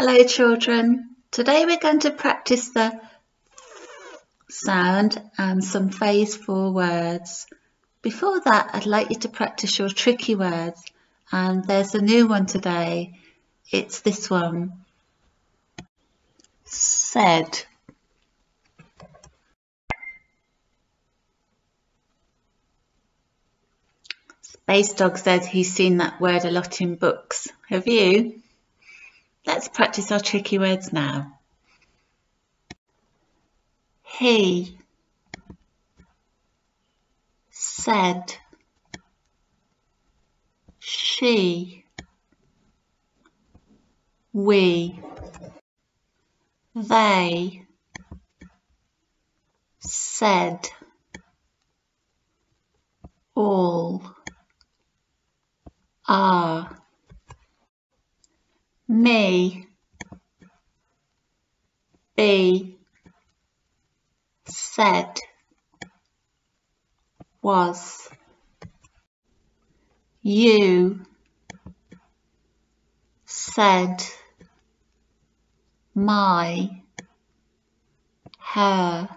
Hello children. Today we're going to practice the sound and some phase four words. Before that I'd like you to practice your tricky words and there's a new one today. It's this one. Said. Space Dog said he's seen that word a lot in books. Have you? Let's practice our tricky words now. He said she we they said all are me be said was you said my her.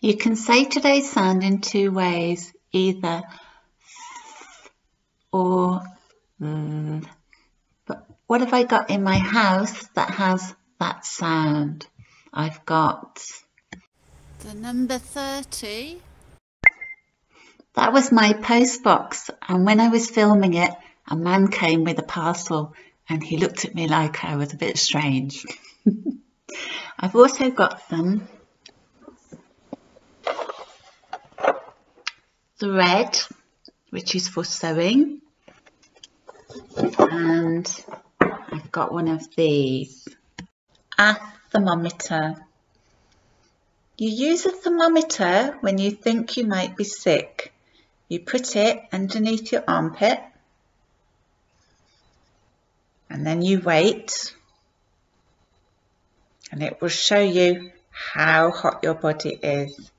You can say today's sound in two ways either or but what have I got in my house that has that sound? I've got the number 30. That was my post box and when I was filming it a man came with a parcel and he looked at me like I was a bit strange. I've also got some thread which is for sewing and I've got one of these. A thermometer. You use a thermometer when you think you might be sick. You put it underneath your armpit and then you wait and it will show you how hot your body is.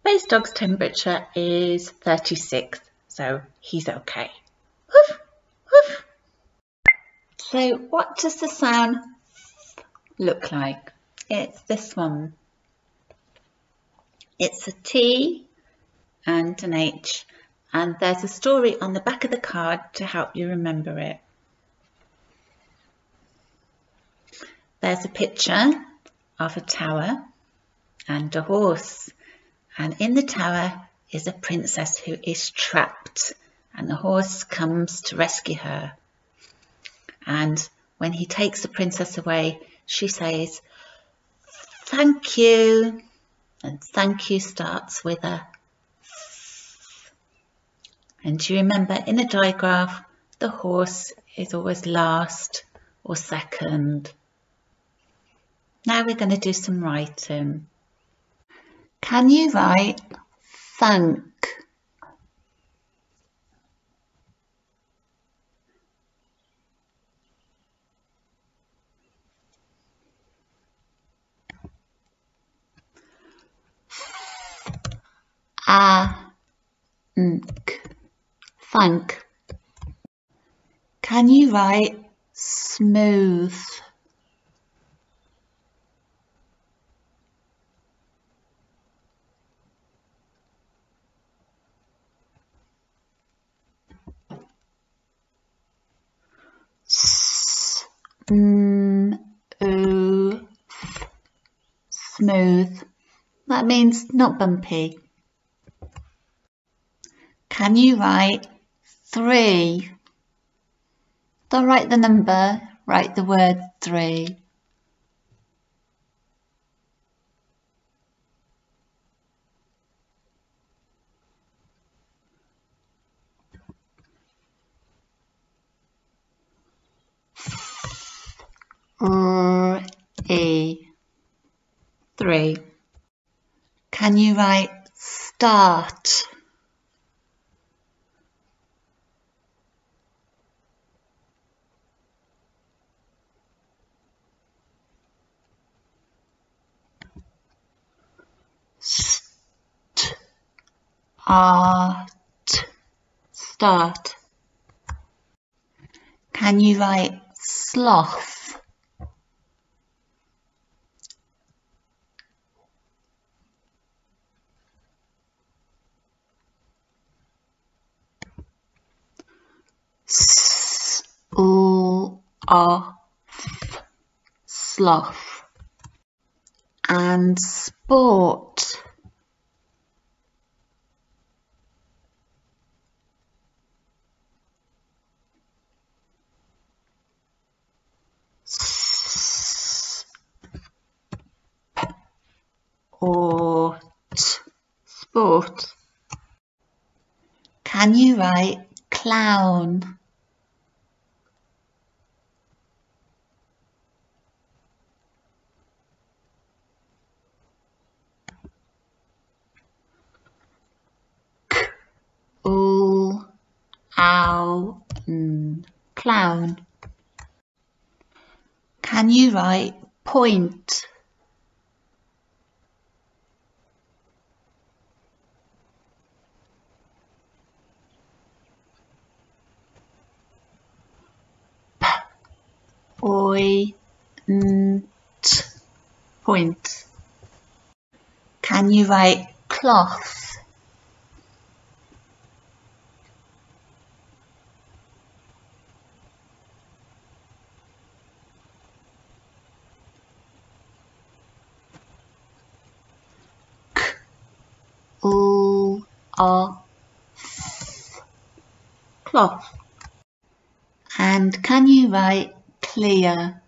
Space Dog's temperature is 36, so he's okay. So what does the sound look like? It's this one. It's a T and an H and there's a story on the back of the card to help you remember it. There's a picture of a tower and a horse and in the tower is a princess who is trapped and the horse comes to rescue her. And when he takes the princess away, she says, Thank you. And thank you starts with a and you remember in a digraph, the horse is always last or second. Now we're going to do some writing. Can you write thank? Thank. Can you write smooth? smooth. That means not bumpy. Can you write three? Don't write the number, write the word three. E three. Can you write start? Art start. Can you write sloth? Sloth sloth. And sport or sport. Can you write clown? Ow, clown. Can you write point? Point point. Can you write cloth? O R cloth. And can you write clear?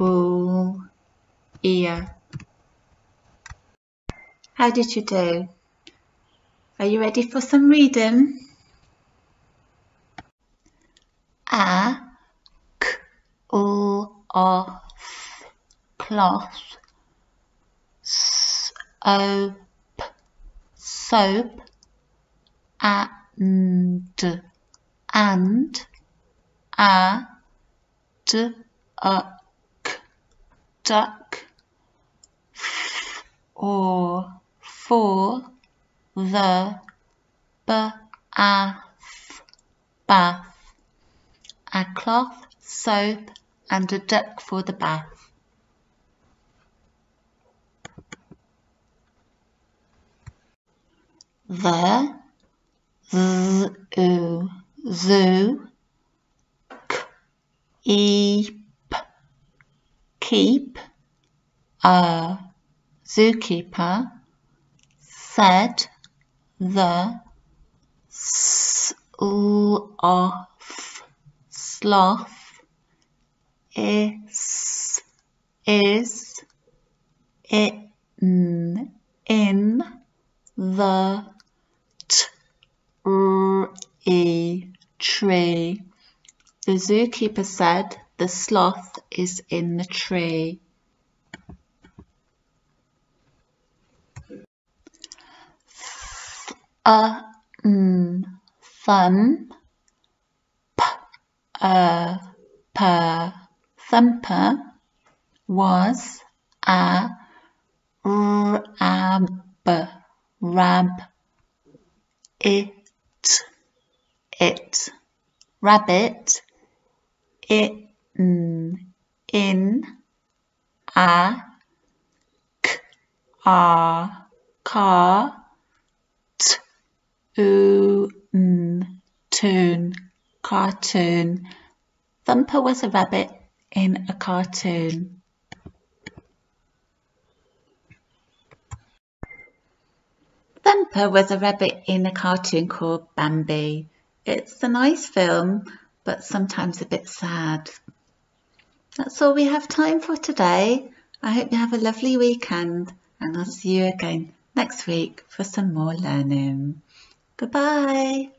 O ear. How did you do? Are you ready for some reading? A k o cloth soap soap and and duck or for the bath. A cloth soap and a duck for the bath the zoo zoo keep keep a zookeeper said the sloth sloth is is in in the tree tree. The zookeeper said the sloth is in the tree. A n thumb p a p thumper was a rab it it rabbit in mm, in a k a car t u n cartoon Thumper was a rabbit in a cartoon. Thumper was a rabbit in a cartoon called Bambi. It's a nice film, but sometimes a bit sad. That's all we have time for today. I hope you have a lovely weekend and I'll see you again next week for some more learning. Goodbye.